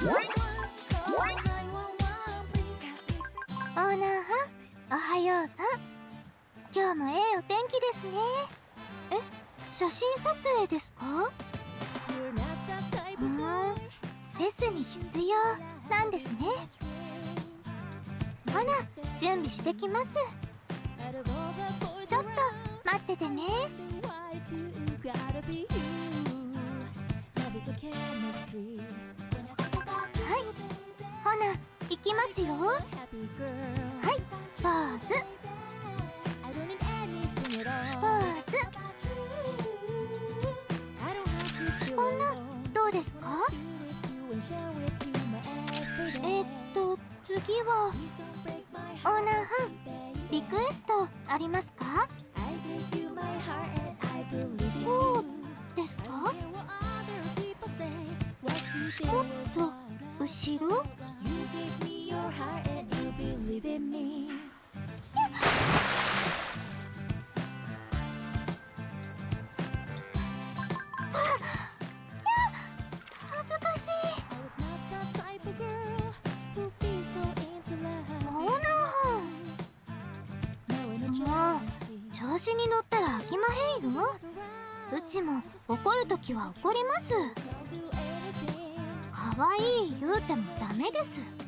オーナーはんおはようさん。今日もええお天気ですね。え写真撮影ですか？ふん。フェスに必要なんですね。ほな準備してきます。ちょっと待っててね。きますよ。はいポーズ。ポーズ。こんなどうですか？えっと次はオーナーはんリクエストありますか？こうですか？もっと。後ろ恥ずかしい。オーナーはんもう調子に乗ったら飽きまへんようちも怒るときは怒ります可愛い言うてもダメです。